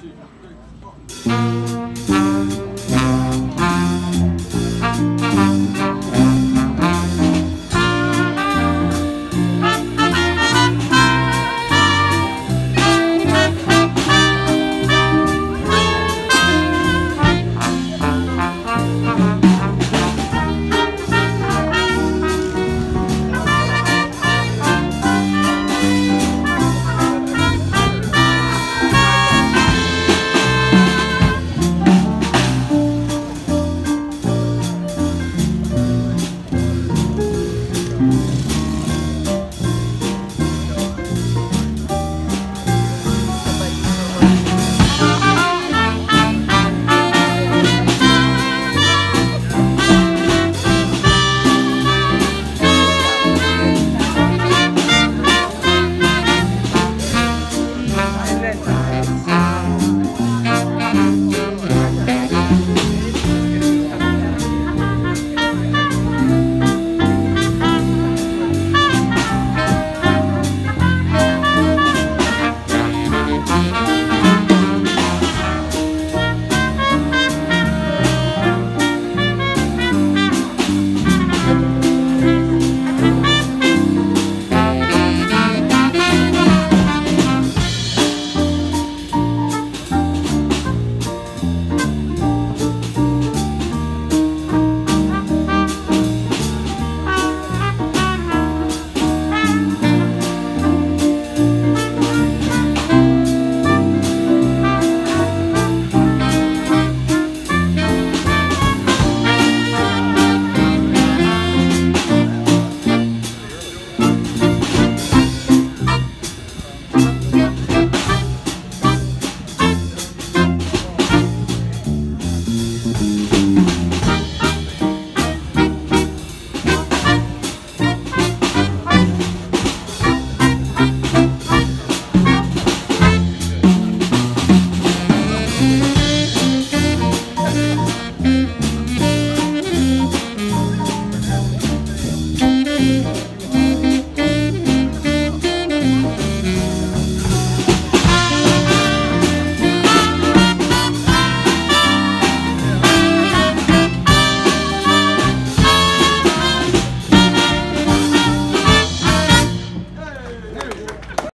two, three.